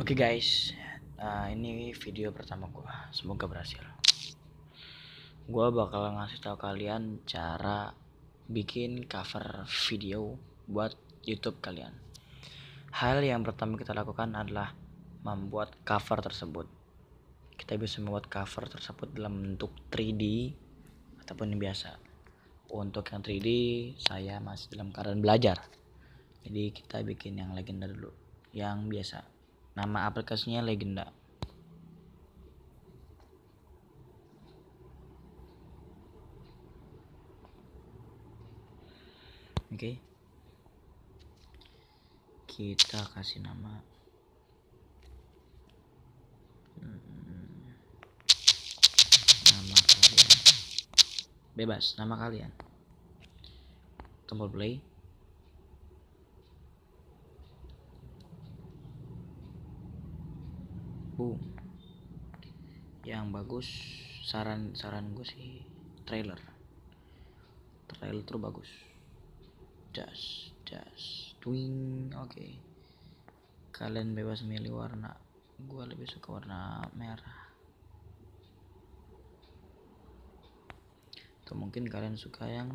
Oke guys, nah ini video pertama gua. Semoga berhasil. Gua bakal ngasih tahu kalian cara bikin cover video buat YouTube kalian. Hal yang pertama kita lakukan adalah membuat cover tersebut. Kita bisa membuat cover tersebut dalam bentuk 3D ataupun yang biasa. Untuk yang 3D saya masih dalam keadaan belajar. Jadi kita bikin yang legenda dulu, yang biasa Nama aplikasinya Legenda. Oke. Okay. Kita kasih nama hmm. nama kalian. Bebas nama kalian. Tombol play. boom yang bagus saran saran gue sih trailer. Trailer tuh bagus. Das das twing oke. Okay. kalian bebas milih warna. Gue lebih suka warna merah. Atau mungkin kalian suka yang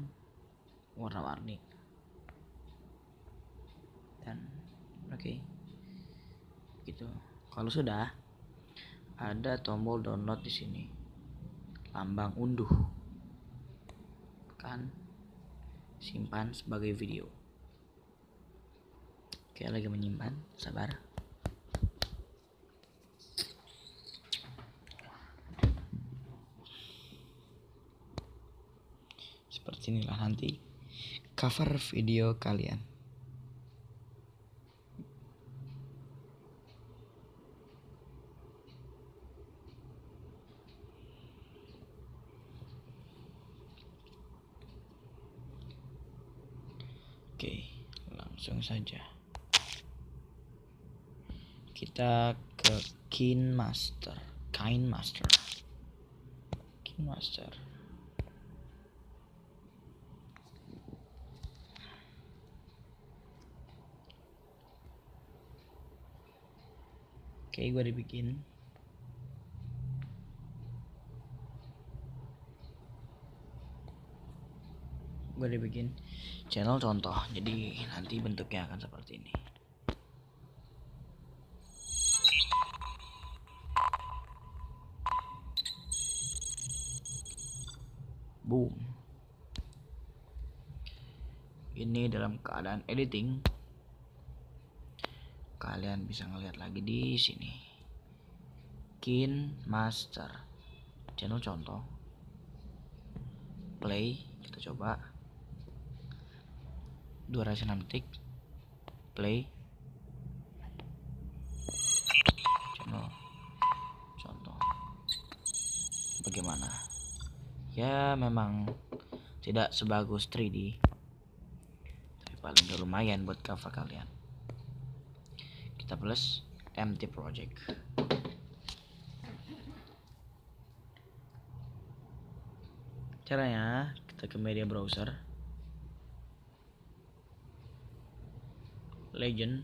warna-warni. Dan oke. Okay. gitu. Kalau sudah ada tombol download di sini. Lambang unduh. Kan? Simpan sebagai video. Oke lagi menyimpan. Sabar. Seperti inilah nanti cover video kalian Oke, langsung saja. Kita ke Kin Master, Kain Master. Kin Master. Oke, gue dibikin. Gue dibikin channel contoh. Jadi nanti bentuknya akan seperti ini. Boom. Ini dalam keadaan editing. Kalian bisa ngeliat lagi di sini. Kin master. Channel contoh. Play kita coba durasi 6 detik play. Channel contoh. Bagaimana? Ya memang tidak sebagus 3D tapi paling lumayan buat cover kalian. Kita plus empty project. Caranya kita ke media browser legend.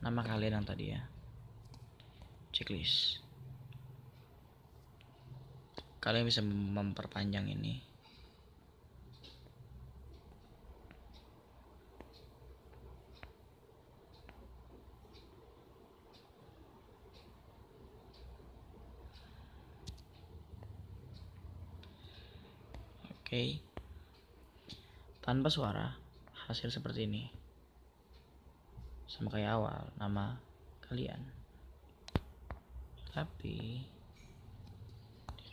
Nama kalian yang tadi ya. Checklist. Kalian bisa memperpanjang ini okay. tanpa suara hasil seperti ini. Sama kayak awal nama kalian. Tapi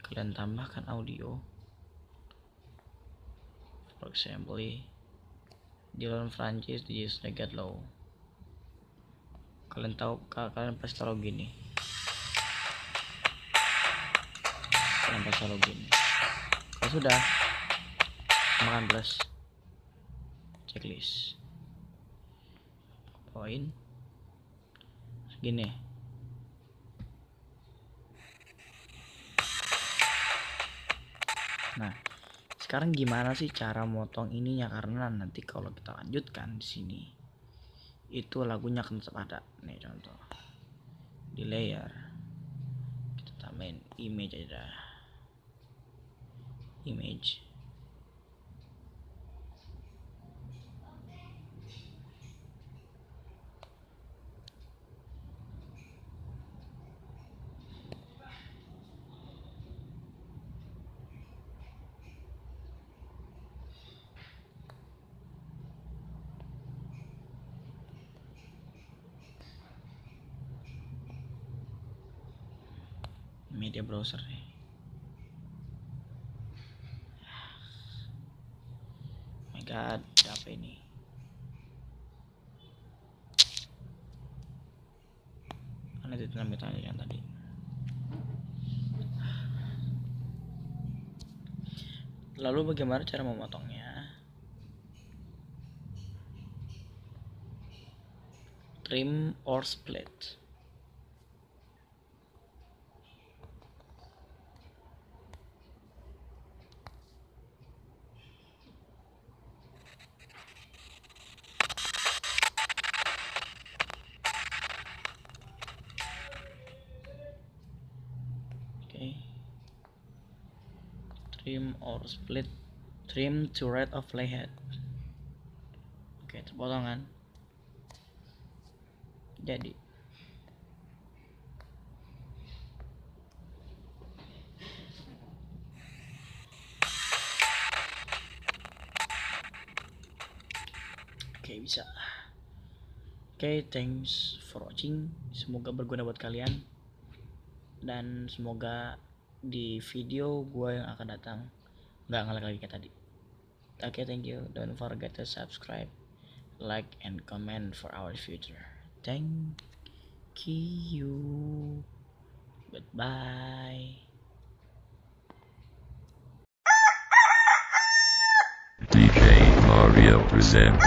kalian tambahkan audio. For example Dylan Francis di Snagget Low. Kalian tahu kalian pasti tahu gini. Kalian pasti tahu gini. Kalau sudah makan plus checklist. Poin. Segini. Nah sekarang gimana sih cara motong ininya? Karena nanti kalau kita lanjutkan di sini itu lagunya akan tetap ada. Nih contoh. Di layer kita tambahin image aja image media browser nih oh my god apa ini? Mana itu tanya yang tadi? Lalu bagaimana cara memotongnya? Trim or split okay trim or split trim to right of playhead oke okay, terpotong kan? Jadi. Oke okay, bisa. Oke okay, thanks for watching. Semoga berguna buat kalian. Dan semoga di video gue yang akan datang. Nggak ngelag lagi kayak tadi. Oke okay, thank you. Don't forget to subscribe like and comment for our future. Thank you. Goodbye. DJ Mario present